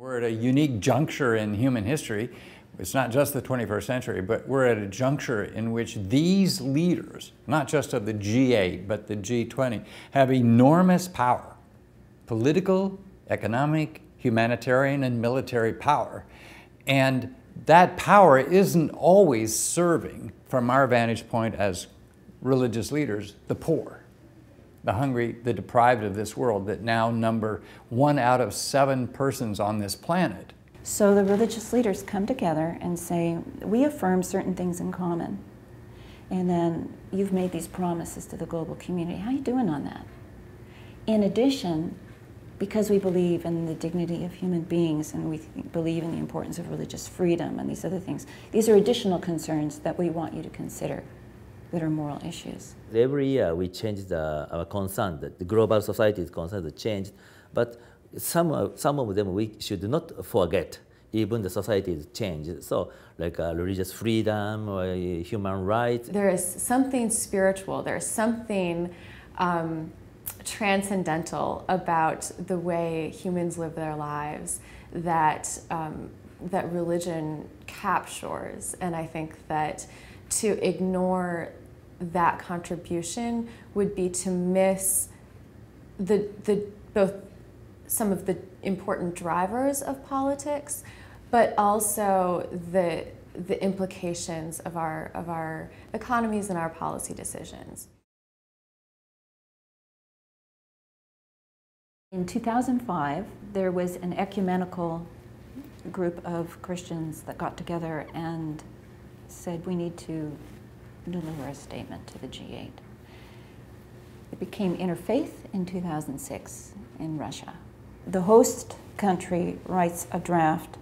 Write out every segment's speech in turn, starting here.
We're at a unique juncture in human history. It's not just the 21st century, but we're at a juncture in which these leaders, not just of the G8, but the G20, have enormous power political, economic, humanitarian, and military power. And that power isn't always serving, from our vantage point as religious leaders, the poor the hungry, the deprived of this world that now number one out of seven persons on this planet. So the religious leaders come together and say, we affirm certain things in common. And then you've made these promises to the global community. How are you doing on that? In addition, because we believe in the dignity of human beings and we believe in the importance of religious freedom and these other things, these are additional concerns that we want you to consider that are moral issues. Every year we change the, our concern, that the global society's concerns changed, but some, some of them we should not forget even the society is changed. So like uh, religious freedom, or human rights. There is something spiritual, there's something um, transcendental about the way humans live their lives that, um, that religion captures. And I think that to ignore that contribution would be to miss the, the, both some of the important drivers of politics, but also the, the implications of our, of our economies and our policy decisions. In 2005, there was an ecumenical group of Christians that got together and said we need to deliver a statement to the G8. It became interfaith in 2006 in Russia. The host country writes a draft,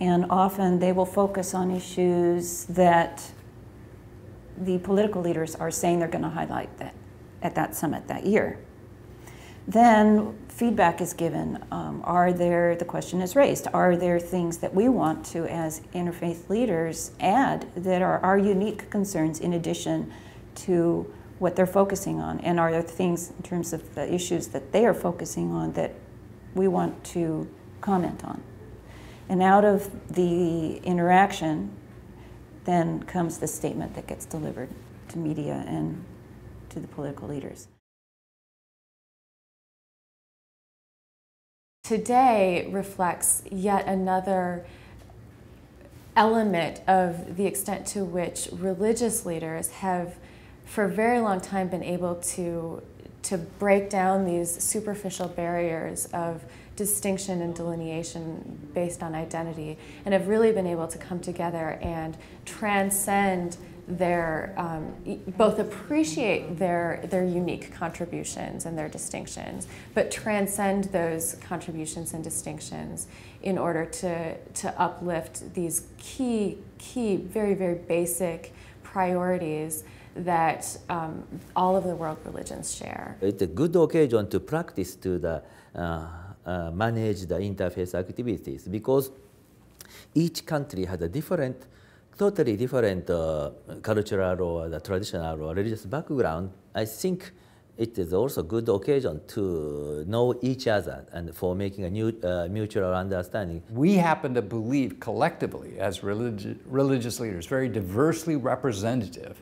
and often they will focus on issues that the political leaders are saying they're going to highlight that, at that summit that year. Then feedback is given. Um, are there, the question is raised, are there things that we want to, as interfaith leaders, add that are our unique concerns in addition to what they're focusing on? And are there things in terms of the issues that they are focusing on that we want to comment on? And out of the interaction, then comes the statement that gets delivered to media and to the political leaders. Today reflects yet another element of the extent to which religious leaders have for a very long time been able to to break down these superficial barriers of distinction and delineation based on identity and have really been able to come together and transcend their um, both appreciate their their unique contributions and their distinctions, but transcend those contributions and distinctions in order to to uplift these key key very very basic priorities that um, all of the world religions share. It's a good occasion to practice to the uh, uh, manage the interfaith activities because each country has a different totally different uh, cultural or the traditional or religious background, I think it is also a good occasion to know each other and for making a new uh, mutual understanding. We happen to believe collectively as religi religious leaders, very diversely representative,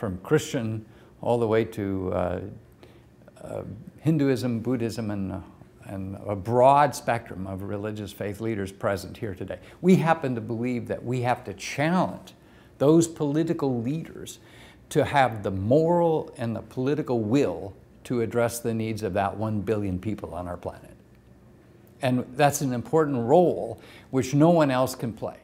from Christian all the way to uh, uh Hinduism, Buddhism, and and a broad spectrum of religious faith leaders present here today. We happen to believe that we have to challenge those political leaders to have the moral and the political will to address the needs of that one billion people on our planet. And that's an important role which no one else can play.